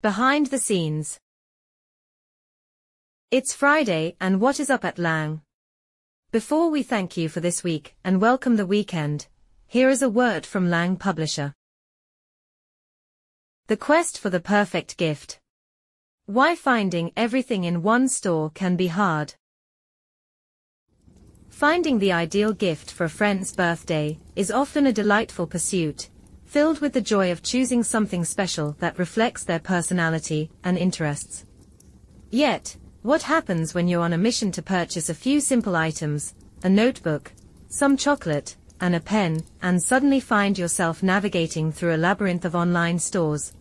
Behind the scenes. It's Friday and what is up at Lange? Before we thank you for this week and welcome the weekend, here is a word from Lange Publisher. The quest for the perfect gift. Why finding everything in one store can be hard. Finding the ideal gift for a friend's birthday is often a delightful pursuit, filled with the joy of choosing something special that reflects their personality and interests. Yet, what happens when you're on a mission to purchase a few simple items, a notebook, some chocolate, and a pen, and suddenly find yourself navigating through a labyrinth of online stores,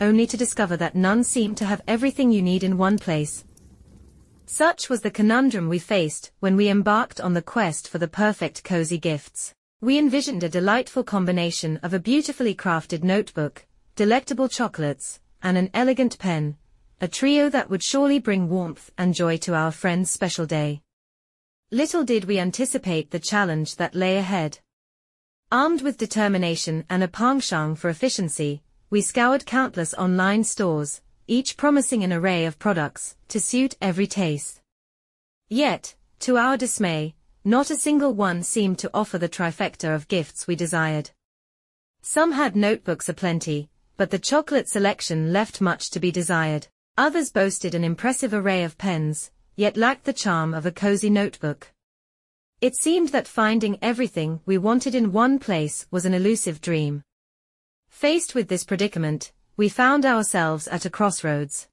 only to discover that none seem to have everything you need in one place? Such was the conundrum we faced when we embarked on the quest for the perfect cozy gifts. We envisioned a delightful combination of a beautifully crafted notebook, delectable chocolates, and an elegant pen, a trio that would surely bring warmth and joy to our friend's special day. Little did we anticipate the challenge that lay ahead. Armed with determination and a penchant for efficiency, we scoured countless online stores, each promising an array of products to suit every taste. Yet, to our dismay, not a single one seemed to offer the trifecta of gifts we desired. Some had notebooks aplenty, but the chocolate selection left much to be desired. Others boasted an impressive array of pens, yet lacked the charm of a cozy notebook. It seemed that finding everything we wanted in one place was an elusive dream. Faced with this predicament, we found ourselves at a crossroads.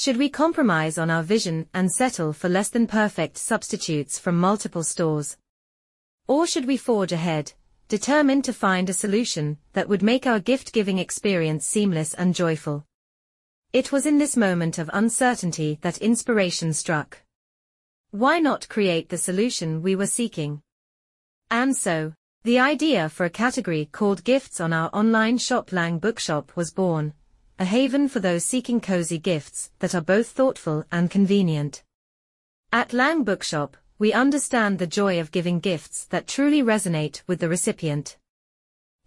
Should we compromise on our vision and settle for less than perfect substitutes from multiple stores? Or should we forge ahead, determined to find a solution that would make our gift-giving experience seamless and joyful? It was in this moment of uncertainty that inspiration struck. Why not create the solution we were seeking? And so, the idea for a category called Gifts on our online shop Lange Bookshop was born, a haven for those seeking cozy gifts that are both thoughtful and convenient. At Lange Bookshop, we understand the joy of giving gifts that truly resonate with the recipient.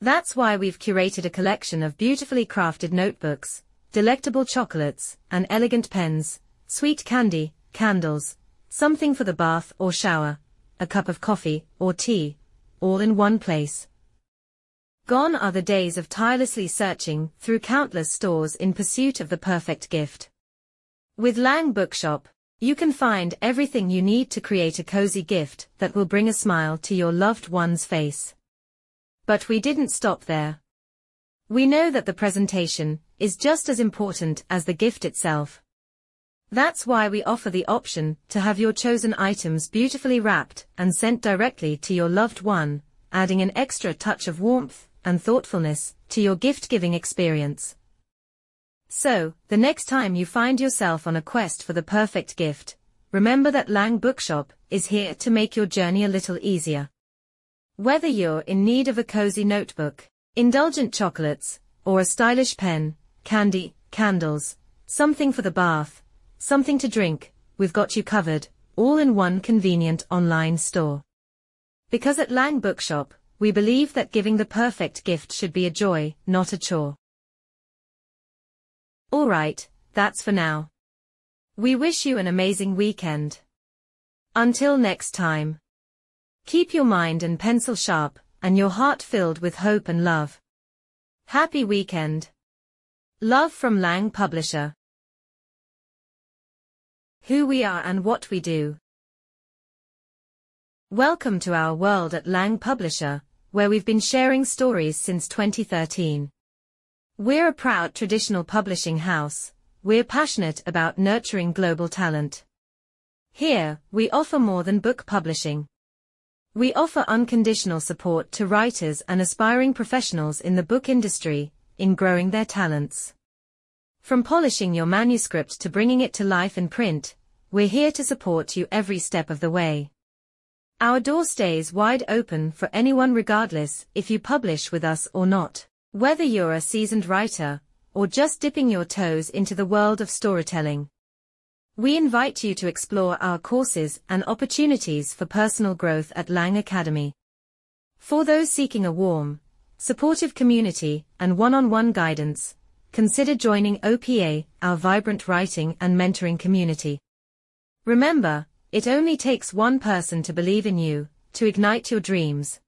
That's why we've curated a collection of beautifully crafted notebooks, delectable chocolates, and elegant pens, sweet candy, candles, something for the bath or shower, a cup of coffee or tea, all in one place. Gone are the days of tirelessly searching through countless stores in pursuit of the perfect gift. With Lange Bookshop, you can find everything you need to create a cozy gift that will bring a smile to your loved one's face. But we didn't stop there. We know that the presentation is just as important as the gift itself. That's why we offer the option to have your chosen items beautifully wrapped and sent directly to your loved one, adding an extra touch of warmth and thoughtfulness to your gift-giving experience. So, the next time you find yourself on a quest for the perfect gift, remember that Lange Bookshop is here to make your journey a little easier. Whether you're in need of a cozy notebook, indulgent chocolates, or a stylish pen, candy, candles, something for the bath, something to drink, we've got you covered, all in one convenient online store. Because at Lange Bookshop, we believe that giving the perfect gift should be a joy, not a chore. Alright, that's for now. We wish you an amazing weekend. Until next time. Keep your mind and pencil sharp, and your heart filled with hope and love. Happy weekend. Love from Lange Publisher. Who we are and what we do. Welcome to our world at Lange Publisher, where we've been sharing stories since 2013. We're a proud traditional publishing house, we're passionate about nurturing global talent. Here, we offer more than book publishing. We offer unconditional support to writers and aspiring professionals in the book industry, in growing their talents. From polishing your manuscript to bringing it to life in print, we're here to support you every step of the way. Our door stays wide open for anyone regardless if you publish with us or not. Whether you're a seasoned writer, or just dipping your toes into the world of storytelling. We invite you to explore our courses and opportunities for personal growth at Lange Academy. For those seeking a warm, supportive community and one-on-one guidance, consider joining OPA, our vibrant writing and mentoring community. Remember, it only takes one person to believe in you, to ignite your dreams.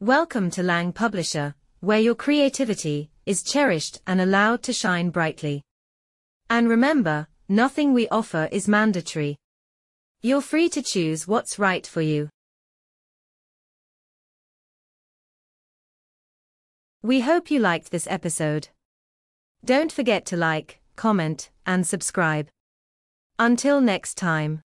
Welcome to Lange Publisher, where your creativity is cherished and allowed to shine brightly. And remember, nothing we offer is mandatory. You're free to choose what's right for you. We hope you liked this episode. Don't forget to like, comment, and subscribe. Until next time.